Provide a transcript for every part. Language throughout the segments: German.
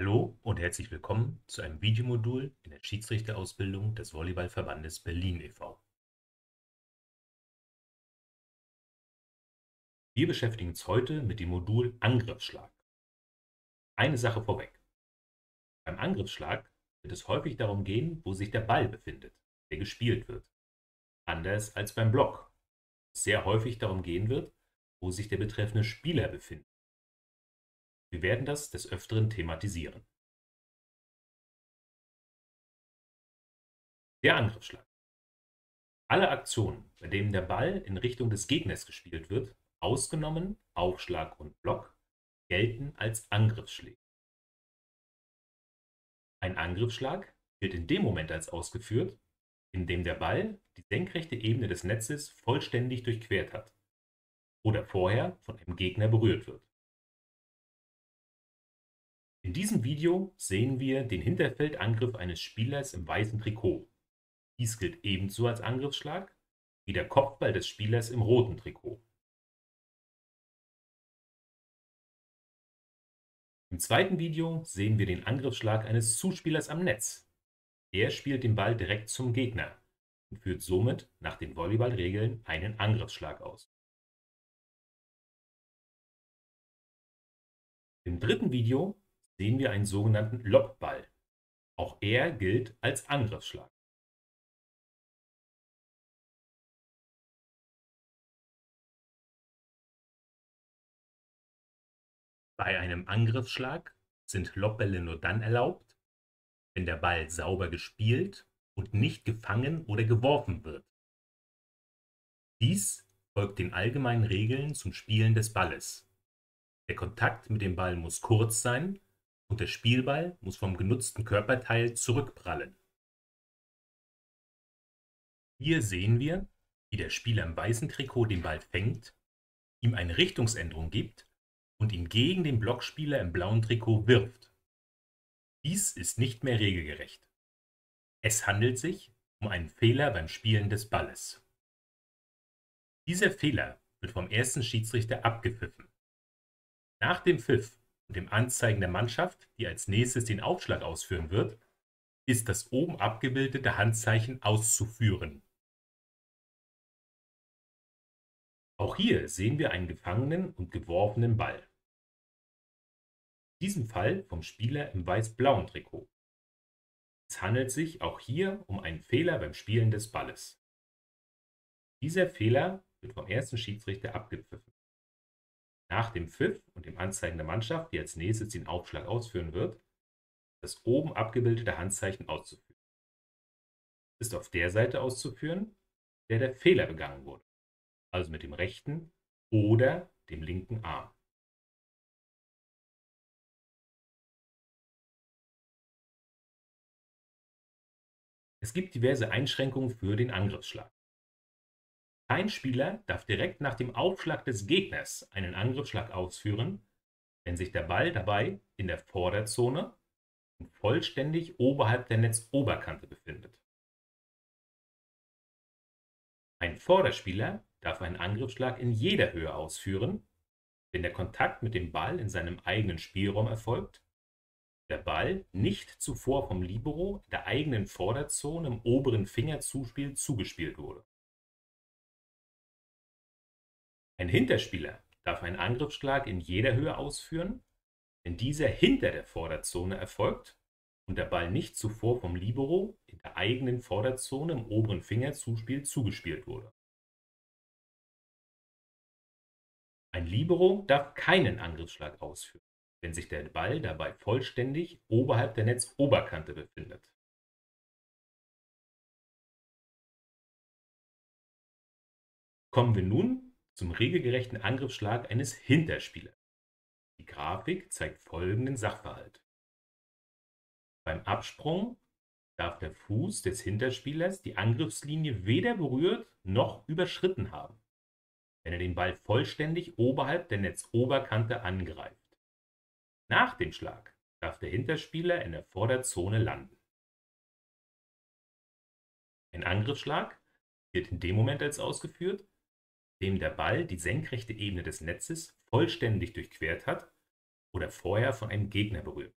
Hallo und herzlich willkommen zu einem Videomodul in der Schiedsrichterausbildung des Volleyballverbandes Berlin e.V. Wir beschäftigen uns heute mit dem Modul Angriffsschlag. Eine Sache vorweg. Beim Angriffsschlag wird es häufig darum gehen, wo sich der Ball befindet, der gespielt wird. Anders als beim Block, sehr häufig darum gehen wird, wo sich der betreffende Spieler befindet. Wir werden das des Öfteren thematisieren. Der Angriffsschlag. Alle Aktionen, bei denen der Ball in Richtung des Gegners gespielt wird, ausgenommen Aufschlag und Block, gelten als Angriffsschläge. Ein Angriffsschlag wird in dem Moment als ausgeführt, in dem der Ball die senkrechte Ebene des Netzes vollständig durchquert hat oder vorher von einem Gegner berührt wird. In diesem Video sehen wir den Hinterfeldangriff eines Spielers im weißen Trikot. Dies gilt ebenso als Angriffsschlag wie der Kopfball des Spielers im roten Trikot. Im zweiten Video sehen wir den Angriffsschlag eines Zuspielers am Netz. Er spielt den Ball direkt zum Gegner und führt somit nach den Volleyballregeln einen Angriffsschlag aus. Im dritten Video sehen wir einen sogenannten Lobball. Auch er gilt als Angriffsschlag. Bei einem Angriffsschlag sind Lobbälle nur dann erlaubt, wenn der Ball sauber gespielt und nicht gefangen oder geworfen wird. Dies folgt den allgemeinen Regeln zum Spielen des Balles. Der Kontakt mit dem Ball muss kurz sein und der Spielball muss vom genutzten Körperteil zurückprallen. Hier sehen wir, wie der Spieler im weißen Trikot den Ball fängt, ihm eine Richtungsänderung gibt und ihn gegen den Blockspieler im blauen Trikot wirft. Dies ist nicht mehr regelgerecht. Es handelt sich um einen Fehler beim Spielen des Balles. Dieser Fehler wird vom ersten Schiedsrichter abgepfiffen. Nach dem Pfiff und dem Anzeigen der Mannschaft, die als nächstes den Aufschlag ausführen wird, ist das oben abgebildete Handzeichen auszuführen. Auch hier sehen wir einen gefangenen und geworfenen Ball. In diesem Fall vom Spieler im weiß-blauen Trikot. Es handelt sich auch hier um einen Fehler beim Spielen des Balles. Dieser Fehler wird vom ersten Schiedsrichter abgepfiffen. Nach dem Pfiff und dem Anzeigen der Mannschaft, die als nächstes den Aufschlag ausführen wird, das oben abgebildete Handzeichen auszuführen. Ist auf der Seite auszuführen, der der Fehler begangen wurde, also mit dem rechten oder dem linken Arm. Es gibt diverse Einschränkungen für den Angriffsschlag. Kein Spieler darf direkt nach dem Aufschlag des Gegners einen Angriffsschlag ausführen, wenn sich der Ball dabei in der Vorderzone und vollständig oberhalb der Netzoberkante befindet. Ein Vorderspieler darf einen Angriffsschlag in jeder Höhe ausführen, wenn der Kontakt mit dem Ball in seinem eigenen Spielraum erfolgt, der Ball nicht zuvor vom Libero der eigenen Vorderzone im oberen Fingerzuspiel zugespielt wurde. Ein Hinterspieler darf einen Angriffsschlag in jeder Höhe ausführen, wenn dieser hinter der Vorderzone erfolgt und der Ball nicht zuvor vom Libero in der eigenen Vorderzone im oberen Fingerzuspiel zugespielt wurde. Ein Libero darf keinen Angriffsschlag ausführen, wenn sich der Ball dabei vollständig oberhalb der Netzoberkante befindet. Kommen wir nun zum regelgerechten Angriffsschlag eines Hinterspielers. Die Grafik zeigt folgenden Sachverhalt. Beim Absprung darf der Fuß des Hinterspielers die Angriffslinie weder berührt noch überschritten haben, wenn er den Ball vollständig oberhalb der Netzoberkante angreift. Nach dem Schlag darf der Hinterspieler in der Vorderzone landen. Ein Angriffsschlag wird in dem Moment als ausgeführt, dem der Ball die senkrechte Ebene des Netzes vollständig durchquert hat oder vorher von einem Gegner berührt.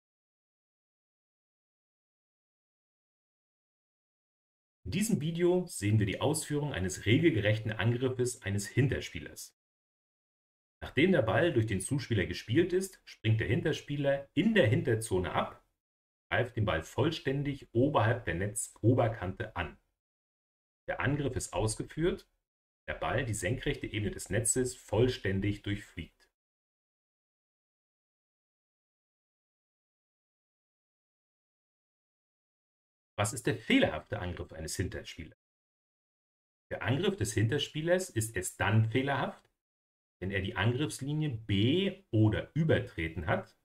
In diesem Video sehen wir die Ausführung eines regelgerechten Angriffes eines Hinterspielers. Nachdem der Ball durch den Zuspieler gespielt ist, springt der Hinterspieler in der Hinterzone ab, greift den Ball vollständig oberhalb der Netzoberkante an. Der Angriff ist ausgeführt der Ball die senkrechte Ebene des Netzes vollständig durchfliegt. Was ist der fehlerhafte Angriff eines Hinterspielers? Der Angriff des Hinterspielers ist erst dann fehlerhaft, wenn er die Angriffslinie B oder übertreten hat,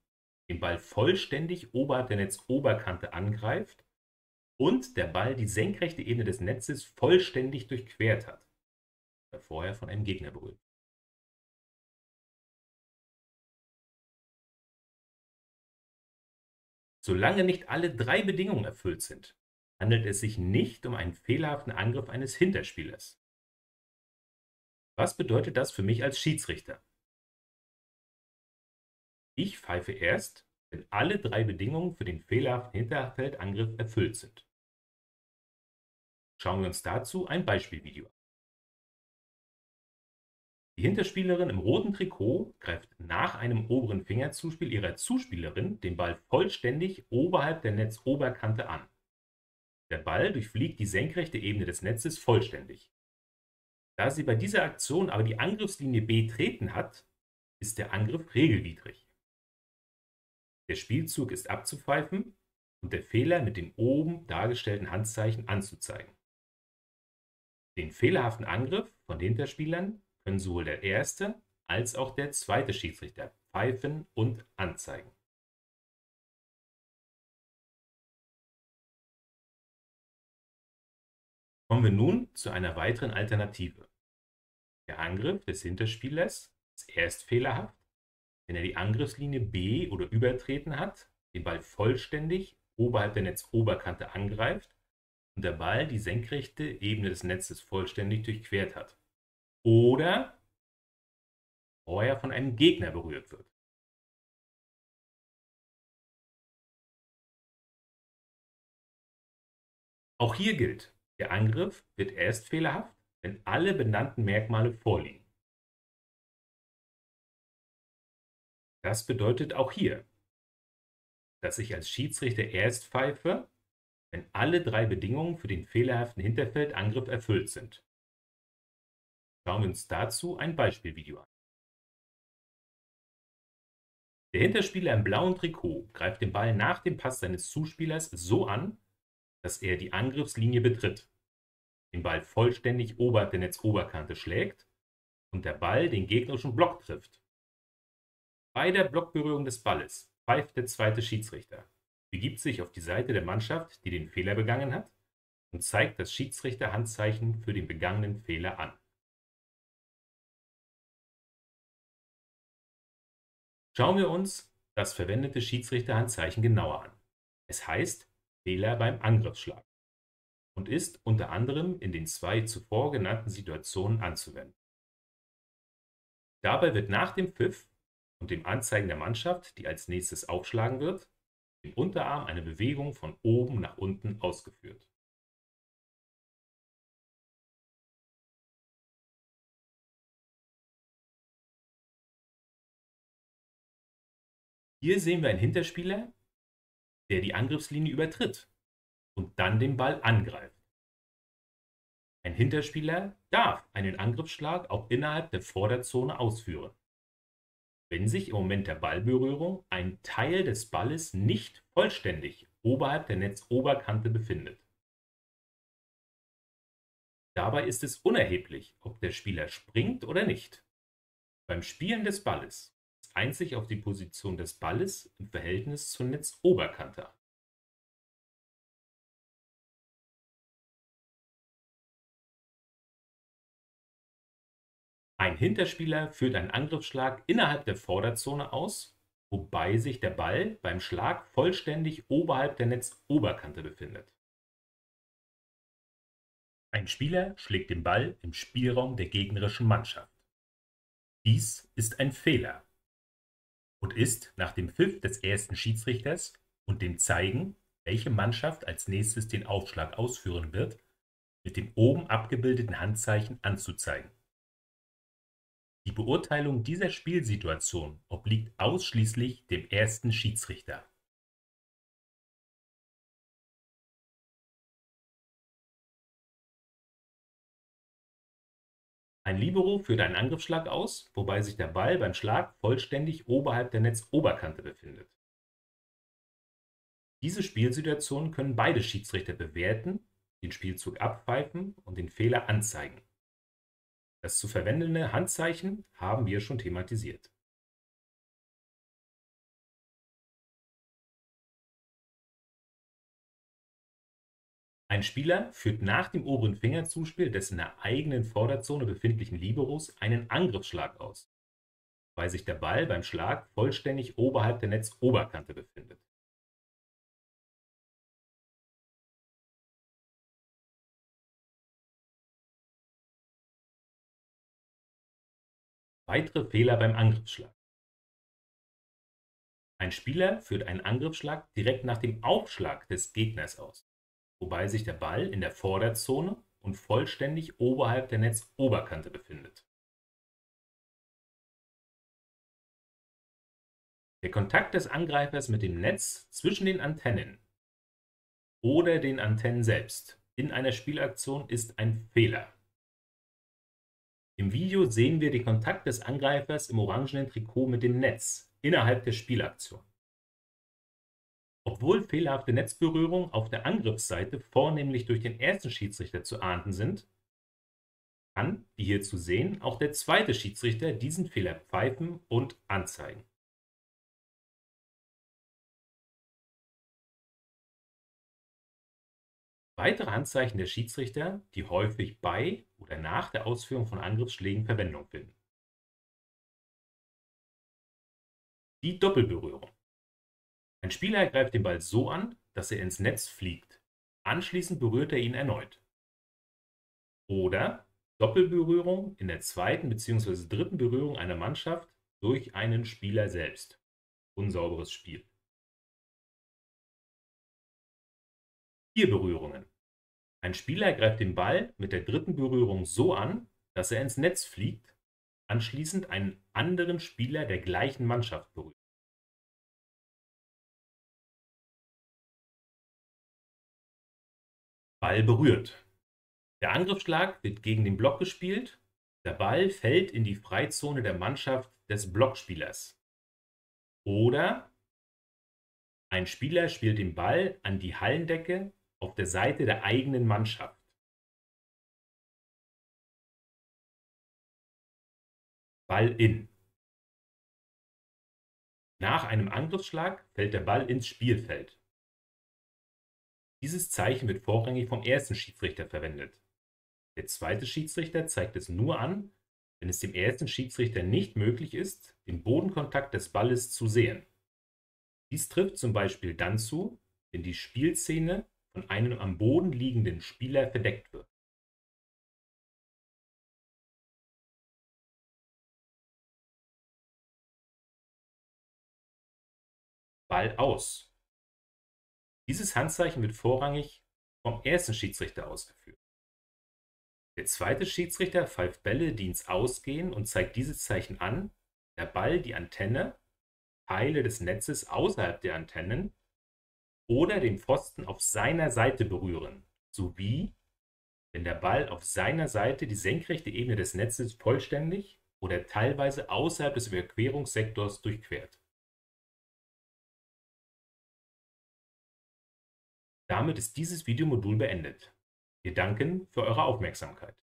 den Ball vollständig oberhalb der Netzoberkante angreift und der Ball die senkrechte Ebene des Netzes vollständig durchquert hat, vorher von einem Gegner berührt. Solange nicht alle drei Bedingungen erfüllt sind, handelt es sich nicht um einen fehlerhaften Angriff eines Hinterspielers. Was bedeutet das für mich als Schiedsrichter? Ich pfeife erst, wenn alle drei Bedingungen für den fehlerhaften Hinterfeldangriff erfüllt sind. Schauen wir uns dazu ein Beispielvideo an. Die Hinterspielerin im roten Trikot greift nach einem oberen Fingerzuspiel ihrer Zuspielerin den Ball vollständig oberhalb der Netzoberkante an. Der Ball durchfliegt die senkrechte Ebene des Netzes vollständig. Da sie bei dieser Aktion aber die Angriffslinie B treten hat, ist der Angriff regelwidrig. Der Spielzug ist abzupfeifen und der Fehler mit dem oben dargestellten Handzeichen anzuzeigen. Den fehlerhaften Angriff von den Hinterspielern sowohl der erste als auch der zweite Schiedsrichter pfeifen und anzeigen. Kommen wir nun zu einer weiteren Alternative. Der Angriff des Hinterspielers ist erst fehlerhaft, wenn er die Angriffslinie B oder übertreten hat, den Ball vollständig oberhalb der Netzoberkante angreift und der Ball die senkrechte Ebene des Netzes vollständig durchquert hat oder vorher von einem Gegner berührt wird. Auch hier gilt, der Angriff wird erst fehlerhaft, wenn alle benannten Merkmale vorliegen. Das bedeutet auch hier, dass ich als Schiedsrichter erst pfeife, wenn alle drei Bedingungen für den fehlerhaften Hinterfeldangriff erfüllt sind. Schauen wir uns dazu ein Beispielvideo an. Der Hinterspieler im blauen Trikot greift den Ball nach dem Pass seines Zuspielers so an, dass er die Angriffslinie betritt, den Ball vollständig oberhalb der Netzoberkante schlägt und der Ball den gegnerischen Block trifft. Bei der Blockberührung des Balles pfeift der zweite Schiedsrichter, begibt sich auf die Seite der Mannschaft, die den Fehler begangen hat, und zeigt das Schiedsrichterhandzeichen für den begangenen Fehler an. Schauen wir uns das verwendete Schiedsrichterhandzeichen genauer an. Es heißt Fehler beim Angriffsschlag und ist unter anderem in den zwei zuvor genannten Situationen anzuwenden. Dabei wird nach dem Pfiff und dem Anzeigen der Mannschaft, die als nächstes aufschlagen wird, im Unterarm eine Bewegung von oben nach unten ausgeführt. Hier sehen wir einen Hinterspieler, der die Angriffslinie übertritt und dann den Ball angreift. Ein Hinterspieler darf einen Angriffsschlag auch innerhalb der Vorderzone ausführen, wenn sich im Moment der Ballberührung ein Teil des Balles nicht vollständig oberhalb der Netzoberkante befindet. Dabei ist es unerheblich, ob der Spieler springt oder nicht. Beim Spielen des Balles einzig auf die Position des Balles im Verhältnis zur Netzoberkante an. Ein Hinterspieler führt einen Angriffsschlag innerhalb der Vorderzone aus, wobei sich der Ball beim Schlag vollständig oberhalb der Netzoberkante befindet. Ein Spieler schlägt den Ball im Spielraum der gegnerischen Mannschaft. Dies ist ein Fehler und ist nach dem Pfiff des ersten Schiedsrichters und dem Zeigen, welche Mannschaft als nächstes den Aufschlag ausführen wird, mit dem oben abgebildeten Handzeichen anzuzeigen. Die Beurteilung dieser Spielsituation obliegt ausschließlich dem ersten Schiedsrichter. Ein Libero führt einen Angriffsschlag aus, wobei sich der Ball beim Schlag vollständig oberhalb der Netzoberkante befindet. Diese Spielsituation können beide Schiedsrichter bewerten, den Spielzug abpfeifen und den Fehler anzeigen. Das zu verwendende Handzeichen haben wir schon thematisiert. Ein Spieler führt nach dem oberen Fingerzuspiel des in der eigenen Vorderzone befindlichen Liberos einen Angriffsschlag aus, weil sich der Ball beim Schlag vollständig oberhalb der Netzoberkante befindet. Weitere Fehler beim Angriffsschlag. Ein Spieler führt einen Angriffsschlag direkt nach dem Aufschlag des Gegners aus, wobei sich der Ball in der Vorderzone und vollständig oberhalb der Netzoberkante befindet. Der Kontakt des Angreifers mit dem Netz zwischen den Antennen oder den Antennen selbst in einer Spielaktion ist ein Fehler. Im Video sehen wir den Kontakt des Angreifers im orangenen Trikot mit dem Netz innerhalb der Spielaktion. Obwohl fehlerhafte Netzberührungen auf der Angriffsseite vornehmlich durch den ersten Schiedsrichter zu ahnden sind, kann, wie hier zu sehen, auch der zweite Schiedsrichter diesen Fehler pfeifen und anzeigen. Weitere Handzeichen der Schiedsrichter, die häufig bei oder nach der Ausführung von Angriffsschlägen Verwendung finden. Die Doppelberührung. Ein Spieler greift den Ball so an, dass er ins Netz fliegt. Anschließend berührt er ihn erneut. Oder Doppelberührung in der zweiten bzw. dritten Berührung einer Mannschaft durch einen Spieler selbst. Unsauberes Spiel. Vier Berührungen. Ein Spieler greift den Ball mit der dritten Berührung so an, dass er ins Netz fliegt, anschließend einen anderen Spieler der gleichen Mannschaft berührt. Ball berührt. Der Angriffsschlag wird gegen den Block gespielt. Der Ball fällt in die Freizone der Mannschaft des Blockspielers. Oder ein Spieler spielt den Ball an die Hallendecke auf der Seite der eigenen Mannschaft. Ball in. Nach einem Angriffsschlag fällt der Ball ins Spielfeld. Dieses Zeichen wird vorrangig vom ersten Schiedsrichter verwendet. Der zweite Schiedsrichter zeigt es nur an, wenn es dem ersten Schiedsrichter nicht möglich ist, den Bodenkontakt des Balles zu sehen. Dies trifft zum Beispiel dann zu, wenn die Spielszene von einem am Boden liegenden Spieler verdeckt wird. Ball aus. Dieses Handzeichen wird vorrangig vom ersten Schiedsrichter ausgeführt. Der zweite Schiedsrichter pfeift Bälle, die ins Ausgehen und zeigt dieses Zeichen an, der Ball die Antenne, Teile des Netzes außerhalb der Antennen oder den Pfosten auf seiner Seite berühren, sowie, wenn der Ball auf seiner Seite die senkrechte Ebene des Netzes vollständig oder teilweise außerhalb des Überquerungssektors durchquert. Damit ist dieses Videomodul beendet. Wir danken für eure Aufmerksamkeit.